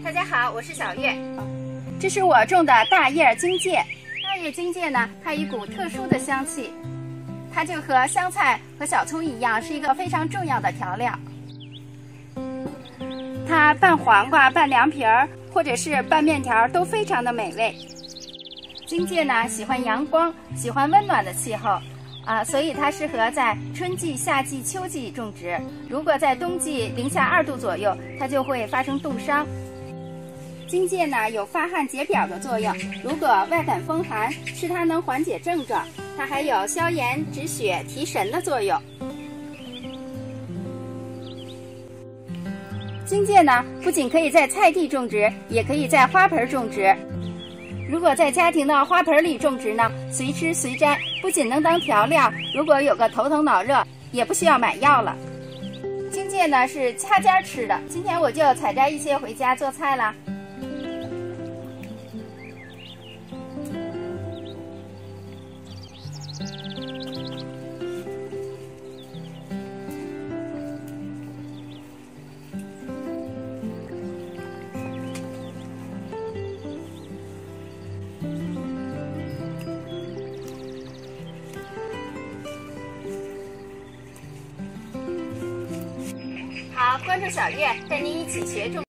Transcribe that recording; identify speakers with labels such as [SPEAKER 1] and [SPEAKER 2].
[SPEAKER 1] 大家好，我是小月，这是我种的大叶荆芥。大叶荆芥呢，它一股特殊的香气，它就和香菜和小葱一样，是一个非常重要的调料。它拌黄瓜、拌凉皮儿，或者是拌面条，都非常的美味。荆芥呢，喜欢阳光，喜欢温暖的气候。啊，所以它适合在春季、夏季、秋季种植。如果在冬季零下二度左右，它就会发生冻伤。荆芥呢有发汗解表的作用，如果外感风寒，吃它能缓解症状。它还有消炎止血、提神的作用。荆芥呢不仅可以在菜地种植，也可以在花盆种植。如果在家庭的花盆里种植呢，随吃随摘，不仅能当调料，如果有个头疼脑热，也不需要买药了。荆芥呢是掐尖吃的，今天我就采摘一些回家做菜啦。关注小月，带您一起学中。